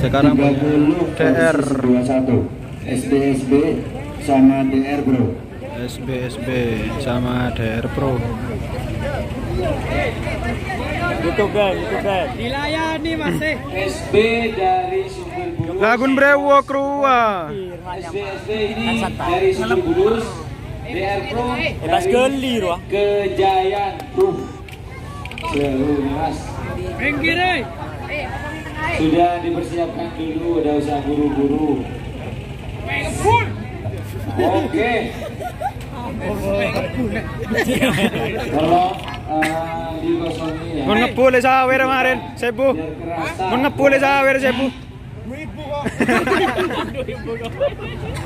Sekarang punya 30 DR. versus 21 SBSB sama DR bro SBSB sama DR Pro. YouTube kan, YouTube kan. Dilayani masih. SB dari Sumber Bulus. Lagun Brewo Krua. SB SB ini dari Sumber Bulus. DR Pro Bebas dari geli ruah. Kejayaan Boom. Seluruh mas. Pinggir eh. Sudah dipersiapkan dulu, ada usah buru-buru. Oke. Tolong eh, dikosongi ya. Mun ngepul sawer kemarin, Sebu. Mun ngepul sawer Sebu.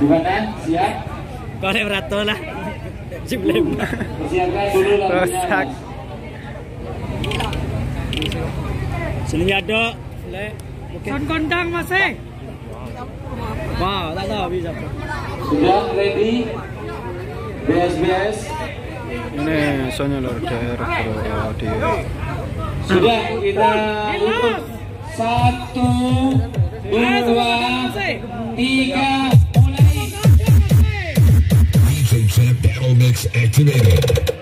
Gimana? Siap? Kau berato lah. Ciblem. Persiapkan dulu lagunya. Sini ada. Kondang masih. Wah, tak tahu bisa. Sudah ready? BSBS Ini soalnya di sudah kita satu dua tiga mulai DJ Champ Battle Mix activated.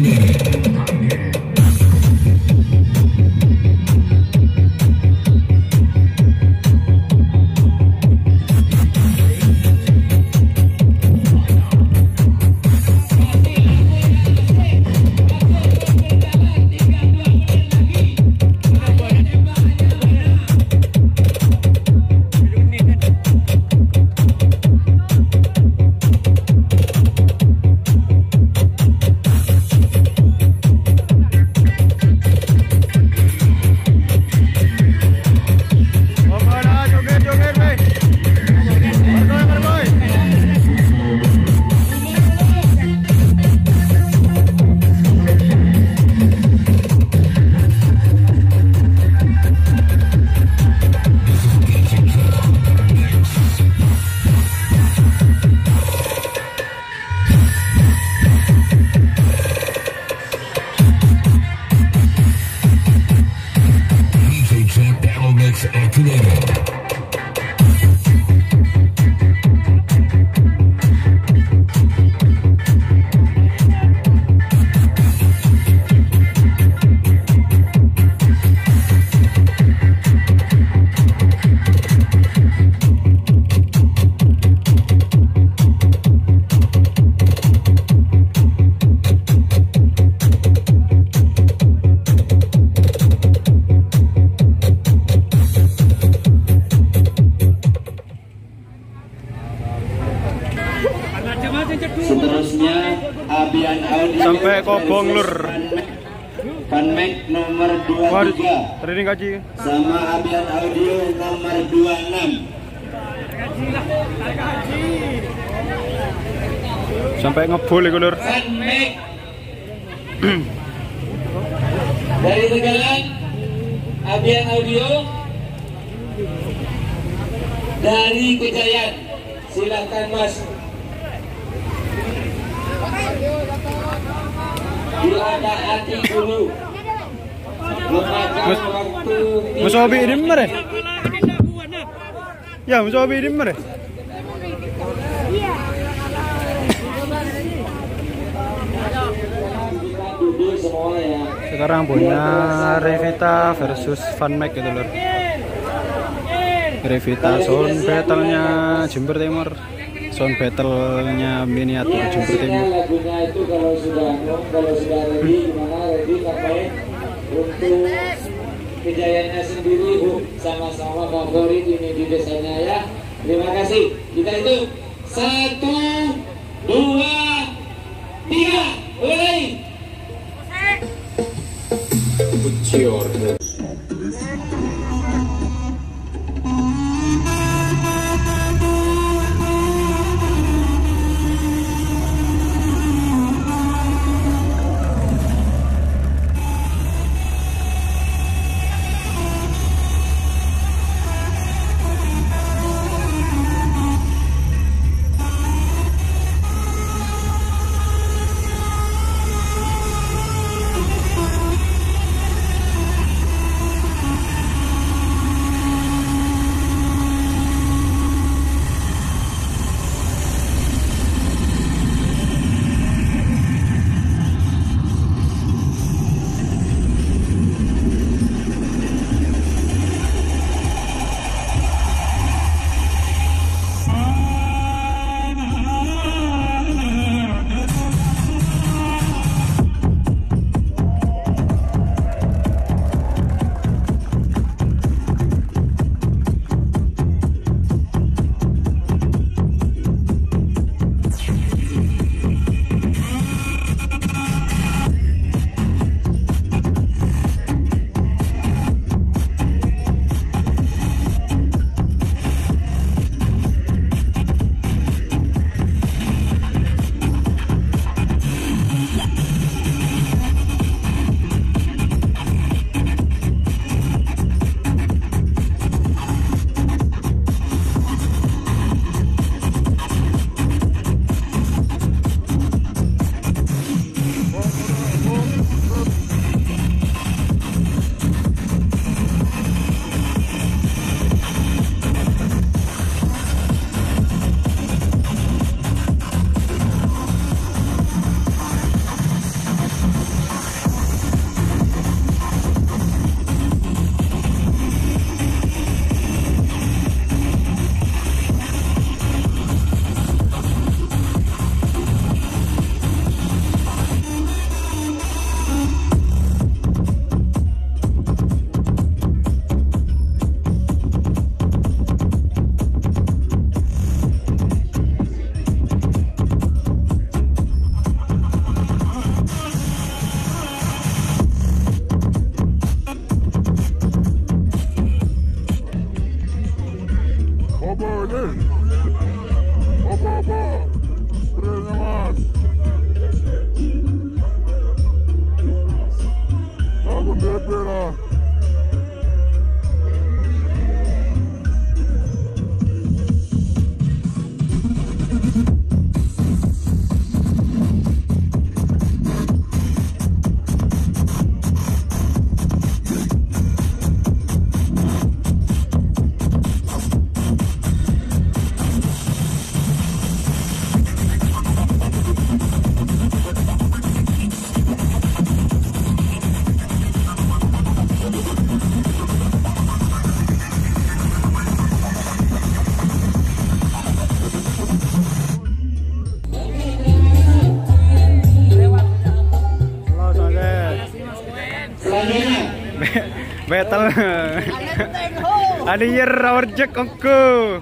Mix nomor Waduh, 23 training kaji. sama Abian Audio nomor 26 Sampai ngebul iku lur. Dari Tegalan Abian Audio. Dari Kejayaan silakan mas. Dilanda hati dulu Musobi mere. Ya, musobi ya Sekarang punya Revita versus Van Mac gitu lur. Revita sound battle-nya Jember Timur. Sound battle-nya miniatur Jember Timur untuk kejayaannya sendiri bu sama-sama favorit ini di desanya ya. Terima kasih. Kita itu satu, dua, tiga, mulai. Selanjutnya battle Adi year our jack ongko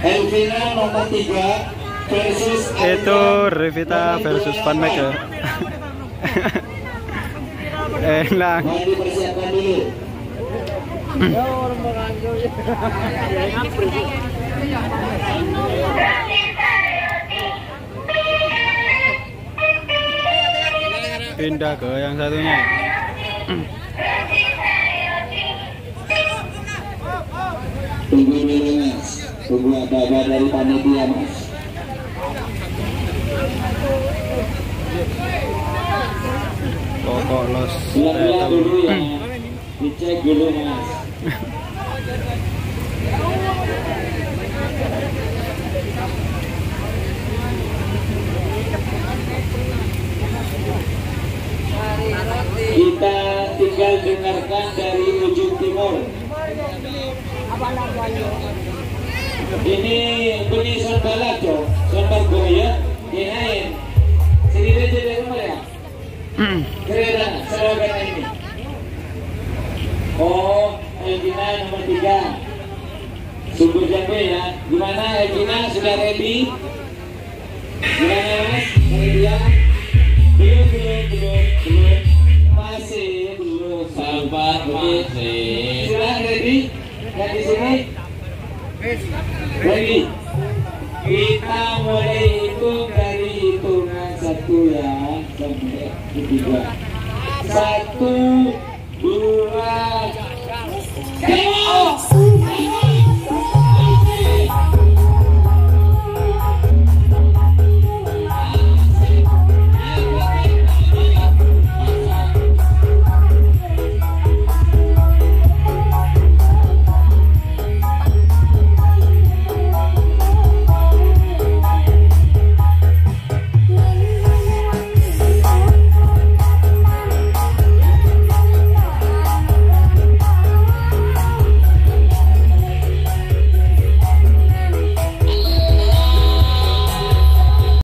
Elvina nomor 3 versus itu Revita versus Van Maker enak Mohon dipersiapkan dulu. pindah ke yang satunya Tunggu dulu mas. Tunggu apa kabar dari panitia mas. pokok los Lihat-lihat dulu ya. Dicek dulu mas. Kita tinggal dengarkan. Ini bunyi son balak dong, son bargoya, kinain. Sini dia jadi rumah ya. Kereta, slogan ini. Oh, Elvina nomor tiga. Subur Jambe ya. Gimana Elvina sudah ready? Gimana mas? Ready ya? Belum, belum, belum, belum. Masih belum. Sabar, masih. Yang di sini? Ready? Kita mulai hitung dari hitungan satu ya sampai ketiga. Satu, dua, tiga.